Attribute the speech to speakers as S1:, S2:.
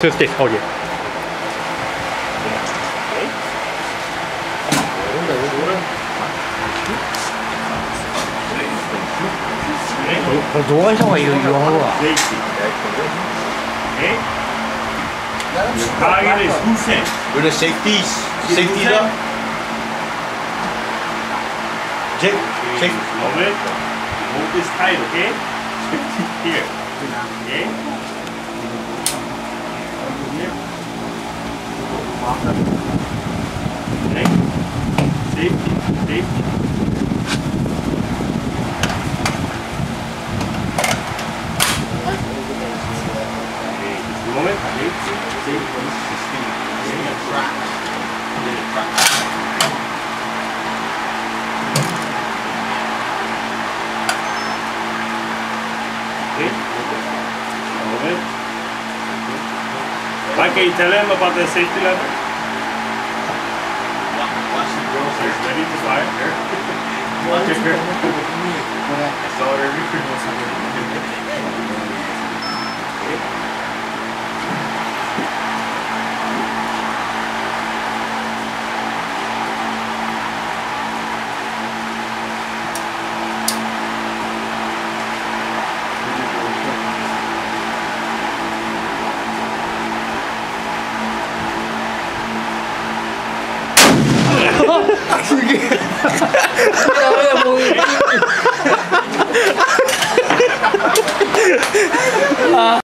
S1: Suitcase, okay.
S2: Oh, 動画した方がいいよ、
S3: 言わんほうが。
S4: With the safety, safety da. Check,
S3: check. Moment. Move this tight, okay? Here. Safety. Safety. Okay. Okay? Okay? It. Can you tell him about the safety level? He's ready to fire. I saw it. 이게